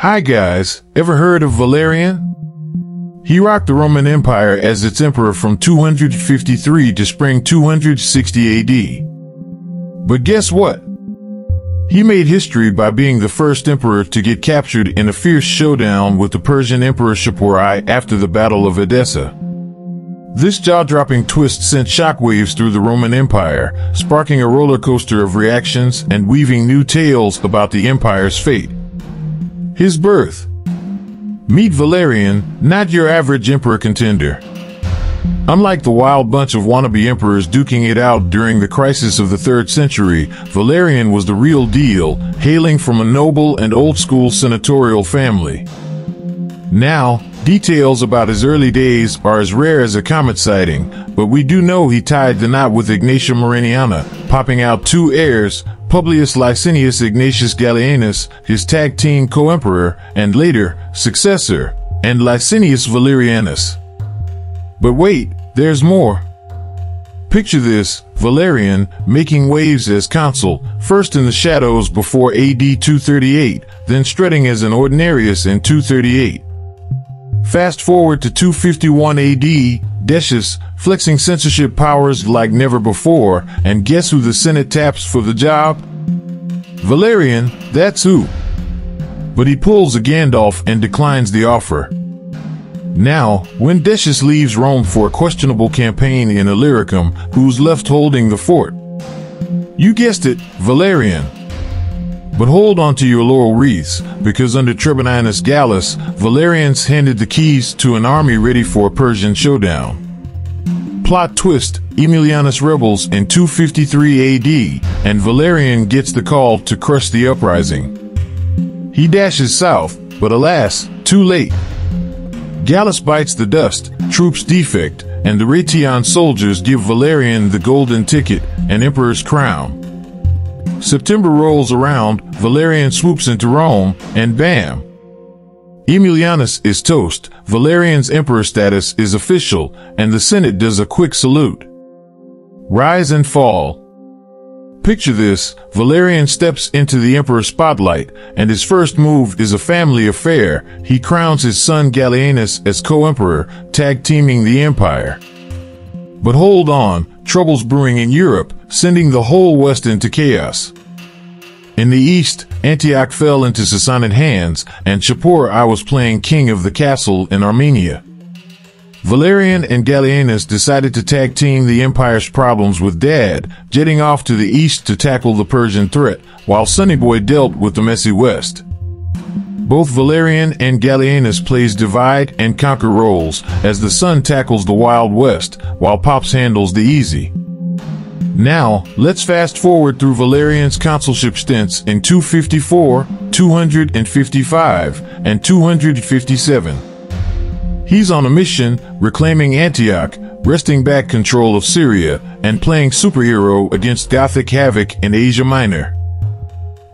Hi guys, ever heard of Valerian? He rocked the Roman Empire as its emperor from 253 to spring 260 AD. But guess what? He made history by being the first emperor to get captured in a fierce showdown with the Persian Emperor Shapur I after the Battle of Edessa. This jaw-dropping twist sent shockwaves through the Roman Empire, sparking a roller coaster of reactions and weaving new tales about the empire's fate. His birth. Meet Valerian, not your average emperor contender. Unlike the wild bunch of wannabe emperors duking it out during the crisis of the 3rd century, Valerian was the real deal, hailing from a noble and old-school senatorial family. Now, details about his early days are as rare as a comet sighting, but we do know he tied the knot with Egnatia Mariniana, popping out two heirs, Publius Licinius Egnatius Gallienus, his tag team co-emperor, and later, successor, and Licinius Valerianus. But wait, there's more. Picture this, Valerian, making waves as consul, first in the shadows before AD 238, then strutting as an ordinarius in 238. Fast forward to 251 AD, Decius, flexing censorship powers like never before, and guess who the Senate taps for the job? Valerian, that's who. But he pulls a Gandalf and declines the offer. Now, when Decius leaves Rome for a questionable campaign in Illyricum, who's left holding the fort? You guessed it, Valerian. But hold on to your laurel wreaths, because under Trebonianus Gallus, Valerians handed the keys to an army ready for a Persian showdown. Plot twist, Aemilianus rebels in 253 AD, and Valerian gets the call to crush the uprising. He dashes south, but alas, too late. Gallus bites the dust, troops defect, and the Rhaetian soldiers give Valerian the golden ticket, an emperor's crown. September rolls around, Valerian swoops into Rome, and bam! Aemilianus is toast, Valerian's emperor status is official, and the Senate does a quick salute. Rise and fall. Picture this, Valerian steps into the emperor's spotlight, and his first move is a family affair. He crowns his son Gallienus as co-emperor, tag-teaming the empire. But hold on, troubles brewing in Europe, sending the whole West into chaos. In the east, Antioch fell into Sassanid hands, and Shapur I was playing king of the castle in Armenia. Valerian and Gallienus decided to tag team the empire's problems with Dad, jetting off to the east to tackle the Persian threat, while Sonnyboy dealt with the messy west. Both Valerian and Gallienus plays divide and conquer roles, as the son tackles the Wild West, while Pops handles the easy. Now, let's fast forward through Valerian's consulship stints in 254, 255, and 257. He's on a mission, reclaiming Antioch, wresting back control of Syria, and playing superhero against Gothic havoc in Asia Minor.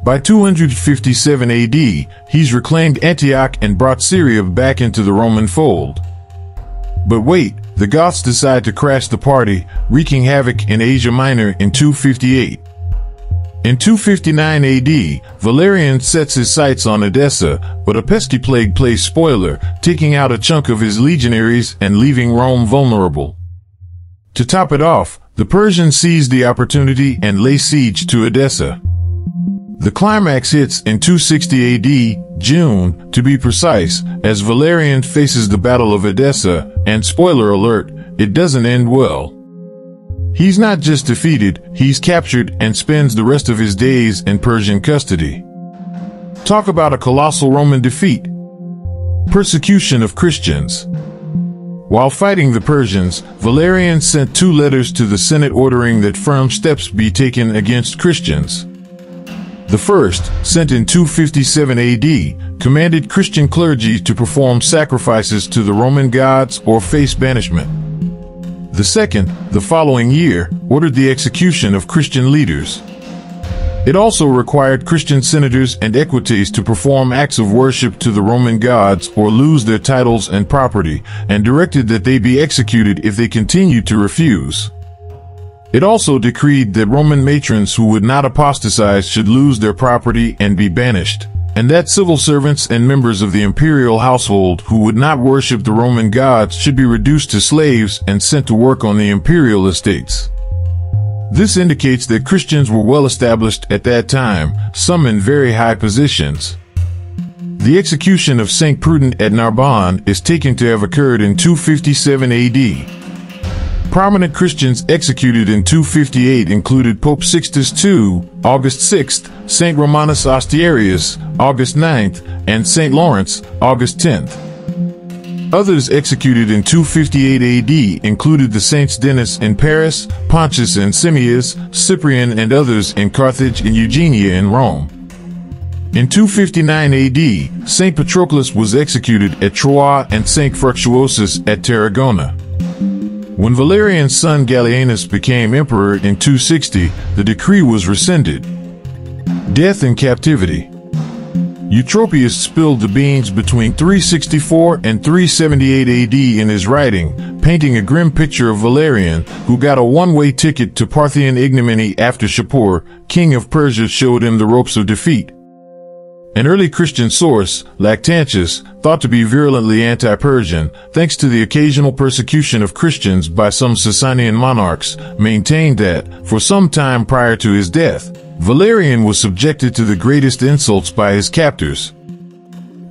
By 257 AD, he's reclaimed Antioch and brought Syria back into the Roman fold. But wait, the Goths decide to crash the party, wreaking havoc in Asia Minor in 258. In 259 AD, Valerian sets his sights on Edessa, but a pesky plague plays spoiler, taking out a chunk of his legionaries and leaving Rome vulnerable. To top it off, the Persians seize the opportunity and lay siege to Edessa. The climax hits in 260 AD, June, to be precise, as Valerian faces the Battle of Edessa, and spoiler alert, it doesn't end well. He's not just defeated, he's captured and spends the rest of his days in Persian custody. Talk about a colossal Roman defeat. Persecution of Christians. While fighting the Persians, Valerian sent two letters to the Senate ordering that firm steps be taken against Christians. The first, sent in 257 AD, commanded Christian clergy to perform sacrifices to the Roman gods or face banishment. The second, the following year, ordered the execution of Christian leaders. It also required Christian senators and equites to perform acts of worship to the Roman gods or lose their titles and property, and directed that they be executed if they continued to refuse. It also decreed that Roman matrons who would not apostatize should lose their property and be banished. and that civil servants and members of the imperial household who would not worship the Roman gods should be reduced to slaves and sent to work on the imperial estates. This indicates that Christians were well established at that time, some in very high positions. The execution of Saint Prudent at Narbonne is taken to have occurred in 257 AD. Prominent Christians executed in 258 included Pope Sixtus II, August 6th, Saint Romanus Ostiarius, August 9th, and Saint Lawrence, August 10th. Others executed in 258 AD included the Saints Denis in Paris, Pontius and Simmias, Cyprian and others in Carthage and Eugenia in Rome. In 259 AD, Saint Patroclus was executed at Troyes and Saint Fructuosus at Tarragona. When Valerian's son Gallienus became emperor in 260, the decree was rescinded. Death in captivity. Eutropius spilled the beans between 364 and 378 AD in his writing, painting a grim picture of Valerian, who got a one-way ticket to Parthian ignominy after Shapur, king of Persia, showed him the ropes of defeat. An early Christian source, Lactantius, thought to be virulently anti-Persian, thanks to the occasional persecution of Christians by some Sasanian monarchs, maintained that, for some time prior to his death, Valerian was subjected to the greatest insults by his captors.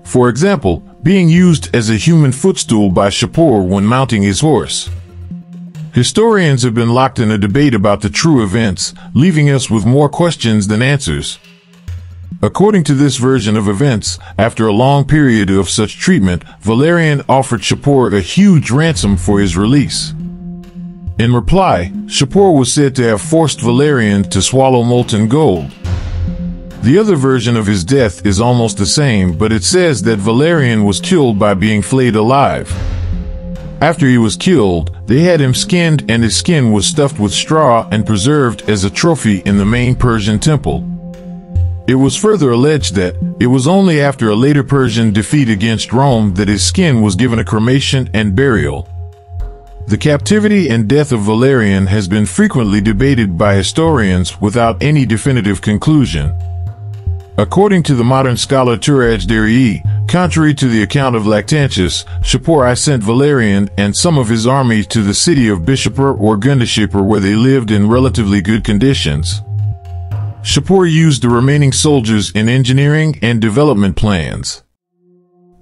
For example, being used as a human footstool by Shapur when mounting his horse. Historians have been locked in a debate about the true events, leaving us with more questions than answers. According to this version of events, after a long period of such treatment, Valerian offered Shapur a huge ransom for his release. In reply, Shapur was said to have forced Valerian to swallow molten gold. The other version of his death is almost the same, but it says that Valerian was killed by being flayed alive. After he was killed, they had him skinned and his skin was stuffed with straw and preserved as a trophy in the main Persian temple. It was further alleged that it was only after a later Persian defeat against Rome that his skin was given a cremation and burial. The captivity and death of Valerian has been frequently debated by historians without any definitive conclusion. According to the modern scholar Touraj Daryaee, contrary to the account of Lactantius, Shapur I sent Valerian and some of his army to the city of Bishapur or Gundashapur where they lived in relatively good conditions. Shapur used the remaining soldiers in engineering and development plans.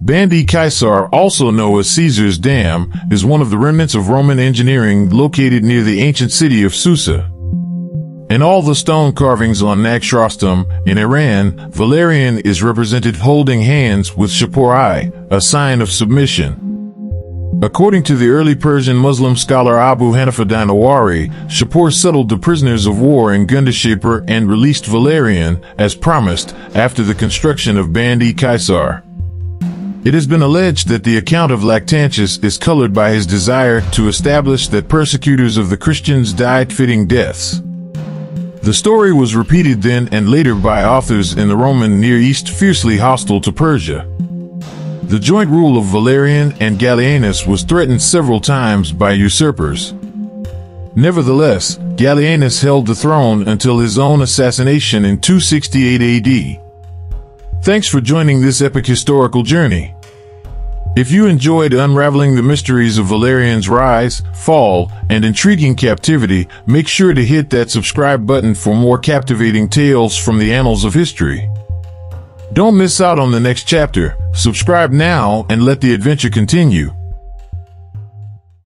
Band-e Kaisar, also known as Caesar's Dam, is one of the remnants of Roman engineering located near the ancient city of Susa. In all the stone carvings on Naqsh-e Rostam in Iran, Valerian is represented holding hands with Shapur I, a sign of submission. According to the early Persian Muslim scholar Abu Hanifa Dinawari, Shapur settled the prisoners of war in Gundashapur and released Valerian, as promised, after the construction of Band-e Kaisar. It has been alleged that the account of Lactantius is colored by his desire to establish that persecutors of the Christians died fitting deaths. The story was repeated then and later by authors in the Roman Near East fiercely hostile to Persia. The joint rule of Valerian and Gallienus was threatened several times by usurpers. Nevertheless, Gallienus held the throne until his own assassination in 268 AD. Thanks for joining this epic historical journey. If you enjoyed unraveling the mysteries of Valerian's rise, fall, and intriguing captivity, make sure to hit that subscribe button for more captivating tales from the annals of history. Don't miss out on the next chapter. Subscribe now and let the adventure continue.